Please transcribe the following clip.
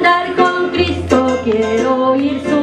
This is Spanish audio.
andar con Cristo, quiero ir su